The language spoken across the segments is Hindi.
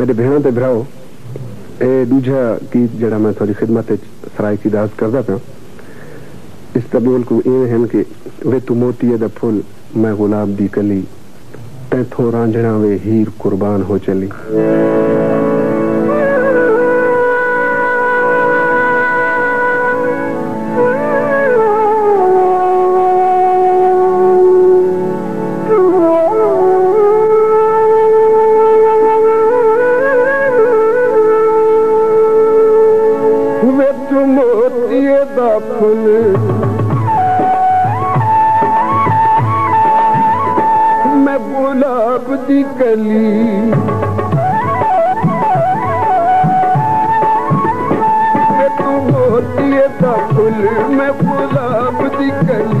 ਮੇਰੇ ਭੈਣਾਂ ਤੇ ਭਰਾਓ ਇਹ ਦੂਜਾ ਗੀਤ ਜਿਹੜਾ ਮੈਂ ਤੁਹਾਡੀ ਖidmat ਵਿੱਚ ਸਰਾਇ ਕੀ ਦਾਸ ਕਰਦਾ ਪਿਆ ਇਸ ਦਾ ਬੋਲ ਕੋ ਇਹ ਹਨ ਕਿ ਵੇ ਤੂੰ ਮੋਤੀਏ ਦਾ ਫੁੱਲ ਮੈਂ ਗੁਲਾਬ ਦੀ ਕਲੀ ਤੈਥੋਂ ਰਾਂਝਣਾ ਵੇ ਹੀਰ ਕੁਰਬਾਨ ਹੋ ਚਲੀ अपने। मैं गुलाब दी कली तू बोलती है फुल मैं गुलाब दी कली।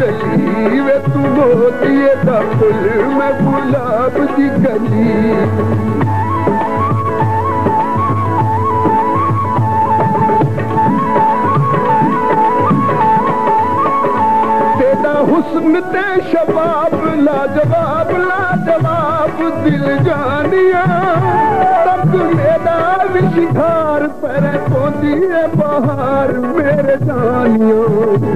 गली वे तू मोतिए फुल मैं गुलाब की गली। तेरा हुस्न ते शबाब, लाजवाब दिल जानिया। तक मेरा विशिखार पर पोती है बाहर, मेरे जानियों।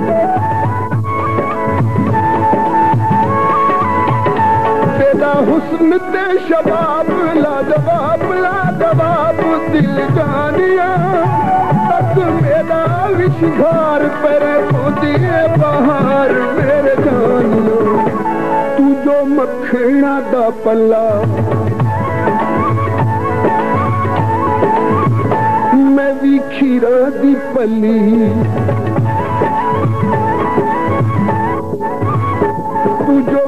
हुस्न ते शबाब, लाजवाब लाजवाब, दिल जानिया। तक मेरा विशघार पर मोदिए बाहर, मेरे जानियो। तू जो मखणा दा पल्ला। मैं भी खीरा दी पली तू जो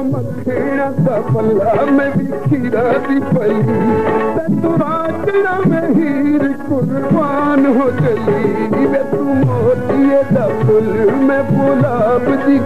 सफला में खीरा दी पली में हीर कुर्बान हो चली तू मोतिए दफुल में गुलाब दी